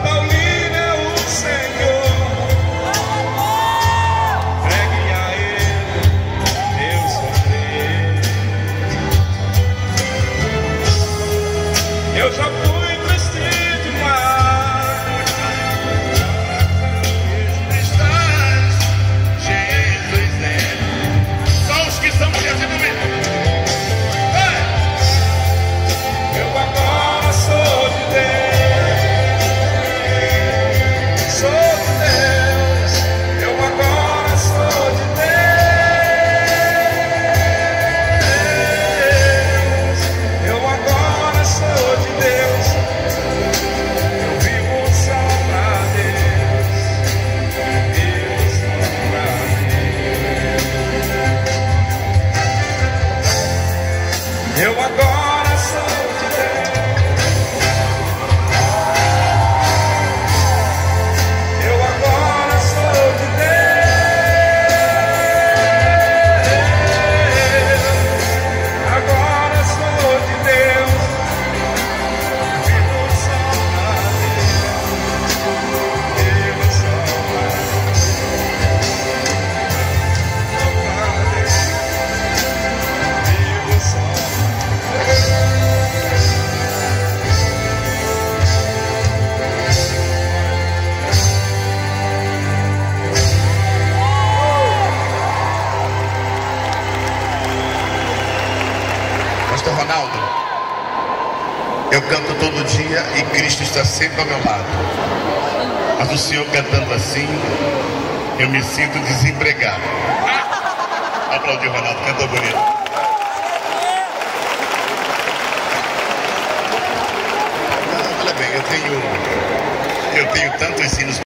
about me. Eu agora sou Ronaldo, eu canto todo dia e Cristo está sempre ao meu lado. Mas o senhor cantando assim, eu me sinto desempregado. Aplaudir o Ronaldo, canta bonito. Olha bem, eu tenho, eu tenho tantos hinos